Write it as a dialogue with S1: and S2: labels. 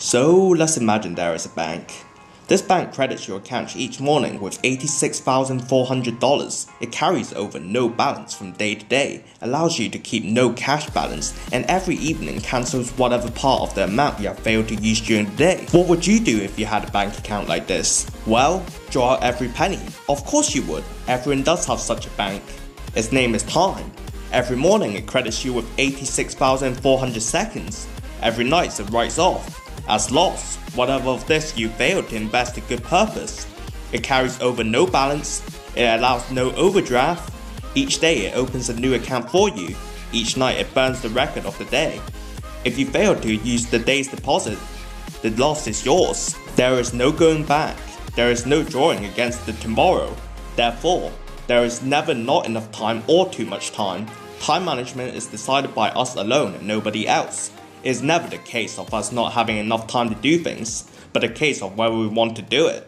S1: So let's imagine there is a bank. This bank credits your account each morning with $86,400. It carries over no balance from day to day, allows you to keep no cash balance, and every evening cancels whatever part of the amount you have failed to use during the day. What would you do if you had a bank account like this? Well, draw out every penny. Of course you would. Everyone does have such a bank. Its name is time. Every morning it credits you with 86,400 seconds. Every night it writes off as loss, whatever of this you failed to invest a good purpose. It carries over no balance, it allows no overdraft. Each day it opens a new account for you, each night it burns the record of the day. If you fail to use the day's deposit, the loss is yours. There is no going back. There is no drawing against the tomorrow. Therefore, there is never not enough time or too much time. Time management is decided by us alone and nobody else. It's never the case of us not having enough time to do things, but a case of whether we want to do it.